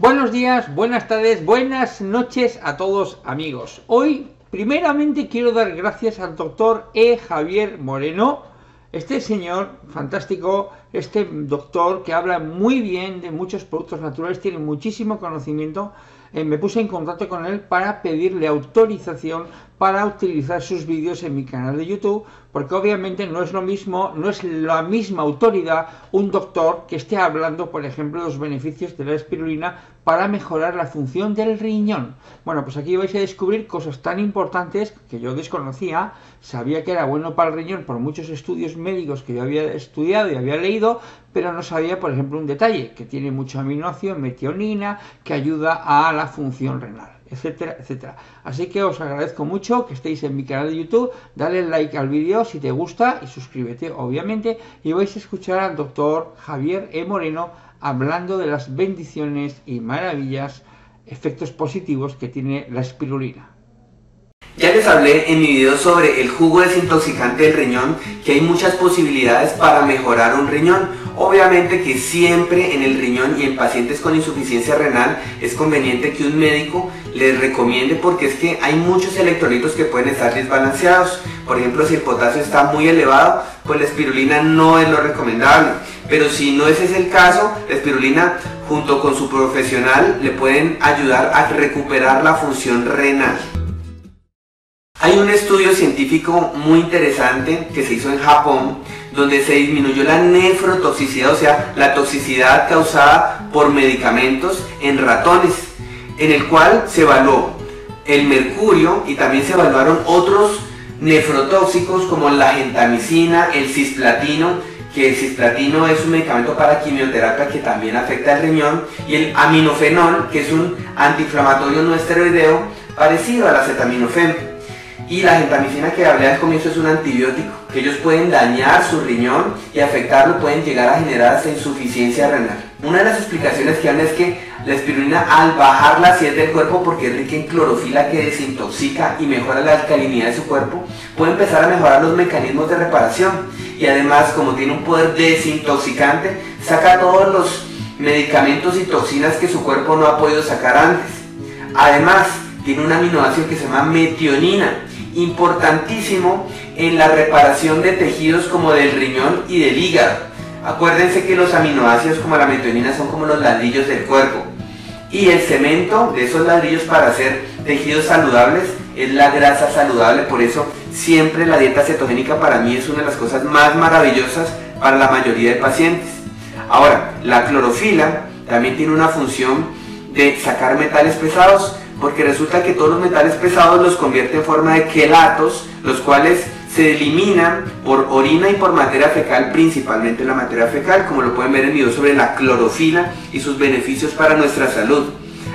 Buenos días, buenas tardes, buenas noches a todos amigos. Hoy primeramente quiero dar gracias al doctor E. Javier Moreno, este señor fantástico, este doctor que habla muy bien de muchos productos naturales, tiene muchísimo conocimiento. Eh, me puse en contacto con él para pedirle autorización para utilizar sus vídeos en mi canal de YouTube, porque obviamente no es lo mismo, no es la misma autoridad un doctor que esté hablando, por ejemplo, de los beneficios de la espirulina para mejorar la función del riñón. Bueno, pues aquí vais a descubrir cosas tan importantes que yo desconocía, sabía que era bueno para el riñón por muchos estudios médicos que yo había estudiado y había leído, pero no sabía, por ejemplo, un detalle, que tiene mucho aminoácido, metionina, que ayuda a la función renal etcétera, etcétera. Así que os agradezco mucho que estéis en mi canal de YouTube, dale like al vídeo si te gusta y suscríbete, obviamente, y vais a escuchar al doctor Javier E. Moreno hablando de las bendiciones y maravillas, efectos positivos que tiene la espirulina. Ya les hablé en mi video sobre el jugo desintoxicante del riñón, que hay muchas posibilidades para mejorar un riñón. Obviamente que siempre en el riñón y en pacientes con insuficiencia renal es conveniente que un médico les recomiende porque es que hay muchos electrolitos que pueden estar desbalanceados. Por ejemplo, si el potasio está muy elevado, pues la espirulina no es lo recomendable. Pero si no ese es el caso, la espirulina junto con su profesional le pueden ayudar a recuperar la función renal. Hay un estudio científico muy interesante que se hizo en Japón donde se disminuyó la nefrotoxicidad, o sea, la toxicidad causada por medicamentos en ratones, en el cual se evaluó el mercurio y también se evaluaron otros nefrotóxicos como la gentamicina, el cisplatino, que el cisplatino es un medicamento para quimioterapia que también afecta al riñón, y el aminofenol, que es un antiinflamatorio no esteroideo parecido al acetaminofén. Y la gentamicina que hablé al comienzo es un antibiótico, que ellos pueden dañar su riñón y afectarlo, pueden llegar a generar hasta insuficiencia renal. Una de las explicaciones que dan es que la espirulina al bajar la acidez del cuerpo porque es rica en clorofila que desintoxica y mejora la alcalinidad de su cuerpo, puede empezar a mejorar los mecanismos de reparación y además como tiene un poder desintoxicante, saca todos los medicamentos y toxinas que su cuerpo no ha podido sacar antes. Además, tiene un aminoácido que se llama metionina, importantísimo en la reparación de tejidos como del riñón y del hígado. Acuérdense que los aminoácidos como la metionina son como los ladrillos del cuerpo. Y el cemento de esos ladrillos para hacer tejidos saludables es la grasa saludable. Por eso siempre la dieta cetogénica para mí es una de las cosas más maravillosas para la mayoría de pacientes. Ahora, la clorofila también tiene una función de sacar metales pesados porque resulta que todos los metales pesados los convierte en forma de quelatos, los cuales se eliminan por orina y por materia fecal, principalmente la materia fecal, como lo pueden ver en el video sobre la clorofila y sus beneficios para nuestra salud.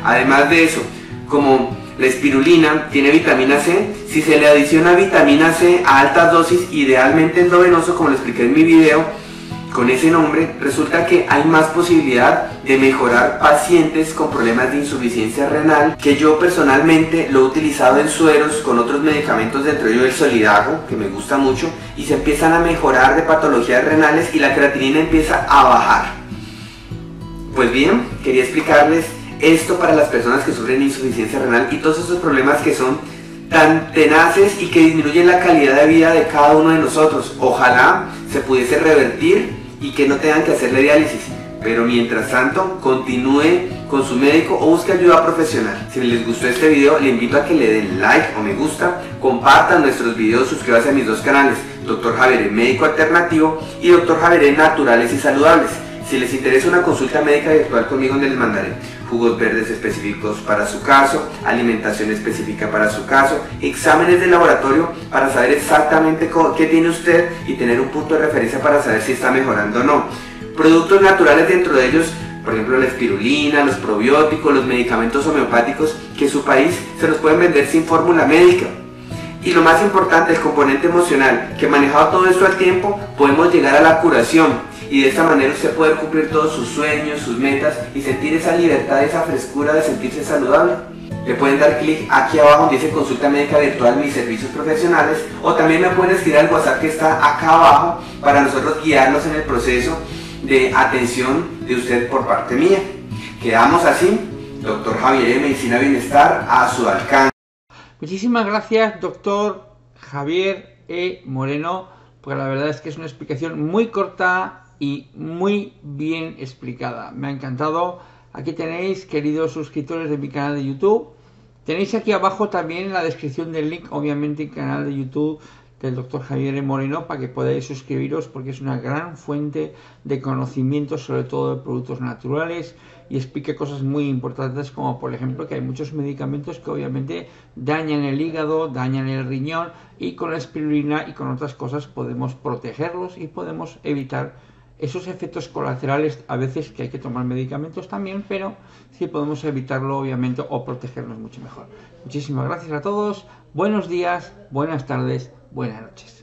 Además de eso, como la espirulina tiene vitamina C, si se le adiciona vitamina C a altas dosis, idealmente endovenoso, como lo expliqué en mi video, con ese nombre, resulta que hay más posibilidad de mejorar pacientes con problemas de insuficiencia renal, que yo personalmente lo he utilizado en sueros con otros medicamentos, dentro de ellos el solidago, que me gusta mucho, y se empiezan a mejorar de patologías renales y la creatinina empieza a bajar. Pues bien, quería explicarles esto para las personas que sufren insuficiencia renal y todos esos problemas que son tan tenaces y que disminuyen la calidad de vida de cada uno de nosotros. Ojalá se pudiese revertir y que no tengan que hacerle diálisis. Pero mientras tanto, continúe con su médico o busque ayuda profesional. Si les gustó este video, le invito a que le den like o me gusta, compartan nuestros videos, suscríbanse a mis dos canales, Dr. Javier Médico Alternativo y Dr. Javier Naturales y Saludables. Si les interesa una consulta médica virtual conmigo, les mandaré jugos verdes específicos para su caso, alimentación específica para su caso, exámenes de laboratorio para saber exactamente qué tiene usted y tener un punto de referencia para saber si está mejorando o no. Productos naturales dentro de ellos, por ejemplo la espirulina, los probióticos, los medicamentos homeopáticos que su país se los pueden vender sin fórmula médica. Y lo más importante, el componente emocional, que manejado todo esto al tiempo, podemos llegar a la curación y de esta manera usted puede cumplir todos sus sueños, sus metas y sentir esa libertad, esa frescura de sentirse saludable. Le pueden dar clic aquí abajo donde dice consulta médica virtual mis servicios profesionales o también me pueden escribir al WhatsApp que está acá abajo para nosotros guiarlos en el proceso de atención de usted por parte mía. Quedamos así Doctor Javier E. Medicina Bienestar a su alcance. Muchísimas gracias, doctor Javier E. Moreno, porque la verdad es que es una explicación muy corta y muy bien explicada. Me ha encantado. Aquí tenéis, queridos suscriptores de mi canal de YouTube. Tenéis aquí abajo también en la descripción del link, obviamente, el canal de YouTube del doctor Javier Moreno para que podáis suscribiros porque es una gran fuente de conocimiento sobre todo de productos naturales y explica cosas muy importantes como por ejemplo que hay muchos medicamentos que obviamente dañan el hígado, dañan el riñón y con la espirulina y con otras cosas podemos protegerlos y podemos evitar esos efectos colaterales a veces que hay que tomar medicamentos también, pero sí podemos evitarlo obviamente o protegernos mucho mejor. Muchísimas gracias a todos, buenos días, buenas tardes, buenas noches.